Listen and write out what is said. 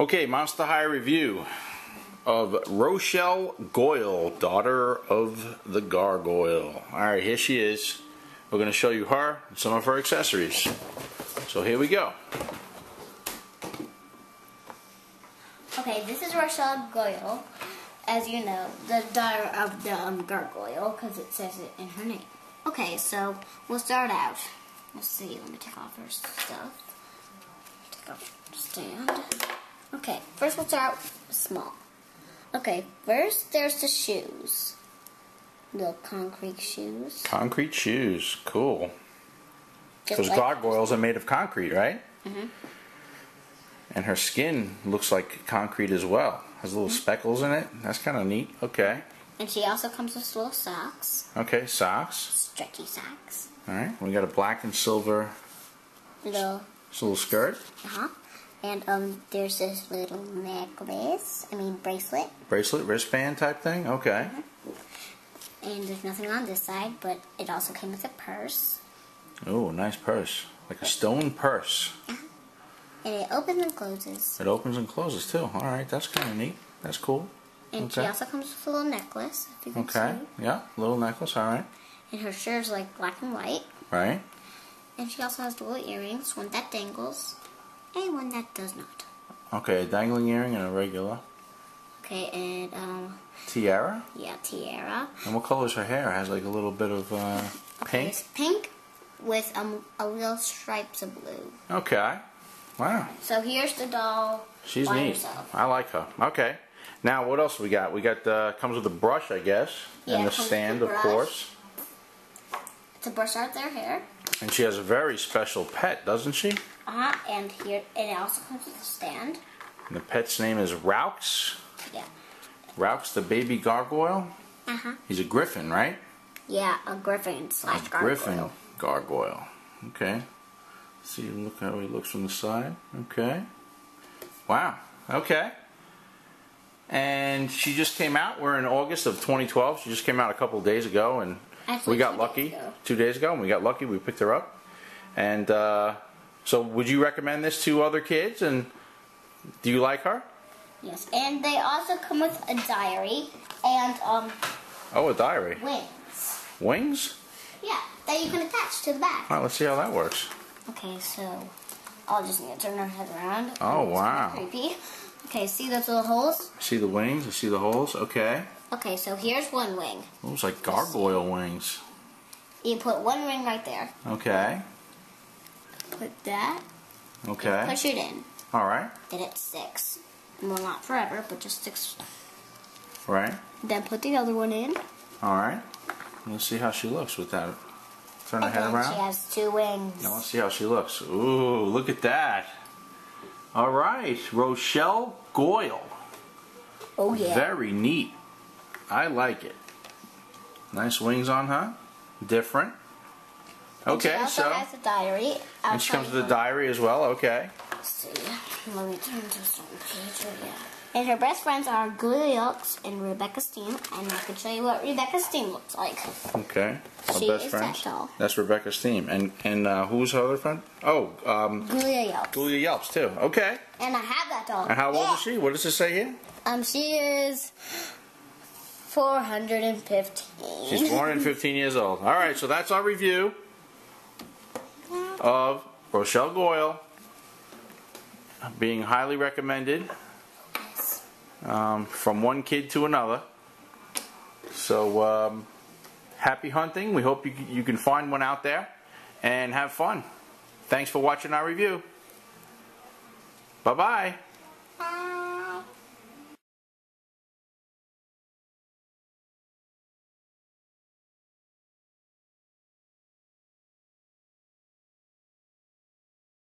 Okay, Monster High review of Rochelle Goyle, daughter of the Gargoyle. Alright, here she is. We're going to show you her and some of her accessories. So here we go. Okay, this is Rochelle Goyle, as you know, the daughter of the um, Gargoyle, because it says it in her name. Okay, so we'll start out. Let's see, let me take off her stuff. Take off stand. Okay, first we'll start small. Okay, first there's the shoes. Little concrete shoes. Concrete shoes. Cool. Just Those like- gargoyles are made of concrete, right? Mhm. And her skin looks like concrete as well. Has little speckles in it. That's kind of neat. Okay. And she also comes with little socks, Okay, socks. stretchy socks. Alright, we got a black and silver Little, little skirt. uh-huh. And um, there's this little necklace, I mean bracelet. Bracelet, wristband type thing. Okay. And there's nothing on this side, but it also came with a purse. Oh, nice purse. Like a stone purse. And it opens and closes. It opens and closes too. Alright, that's kind of neat. That's cool. And she also comes with a little necklace, if you can Okay. see. Yeah, little necklace. Alright. And her shirt is like black and white. Right. And she also has little earrings, one that dangles and one that does not. Okay, a dangling earring and a regular Okay, and um, tiara. yeah, tiara. And what color is her hair? It has like a little bit of uh, pink. It's pink with um, a little stripes of blue. Okay. Wow. So here's the doll She's neat. herself. I like her. Okay. Now, what else we got? We got the comes with a brush, I guess, Yeah, and the stand, the of course. To brush out their hair. And she has a very special pet, doesn't she? Uh-huh, and here, and it also comes with a stand. And the pet's name is Roux. Yeah. Roux, the baby gargoyle. Uh-huh. He's a griffin, right? Yeah, a griffin slash a gargoyle. griffin gargoyle. Okay. See, look how he looks from the side. Okay. Wow. Okay. And she just came out. We're in August of 2012. She just came out a couple of days ago, and Actually, we got lucky two days ago, and we got lucky. We picked her up. And uh, so, would you recommend this to other kids? And do you like her? Yes, and they also come with a diary and um Oh, a diary. wings. Wings? Yeah, that you can attach to the back. All right, let's see how that works. Okay, so I'll just need to turn her head around. Oh, wow. Creepy. Okay, see those little holes? See the wings? I see the holes. Okay. Okay, so here's one wing. It looks like gargoyle wings. You put one ring right there. Okay. Put that. Okay. Push it in. All right. Then it sticks. Well, not forever, but just sticks. Right. Then put the other one in. All right. Let's see how she looks with that. Turn her head around. she has two wings. Now let's see how she looks. Ooh, look at that. All right, Rochelle Goyle. Oh yeah. Very neat. I like it. Nice wings on her. Different. And she Okay, also so has a diary. I'll and she comes with a diary as well. Okay. Let's see. Let me turn to some page. Yeah. And her best friends are Ghoulia Yelps and Robecca Steam, and I can show you what Robecca Steam looks like. Okay. Our She best is tall. That's Robecca Steam. And and uh, who's her other friend? Oh, um, Ghoulia Yelps. Ghoulia Yelps too. Okay. And I have that doll. And how old yeah. is she? What does it say here? Um, she is 415. She's 415 years old. All right, so that's our review of Rochelle Goyle being highly recommended um, from one kid to another. So um, happy hunting. We hope you, you can find one out there and have fun. Thanks for watching our review. Bye-bye. Bye.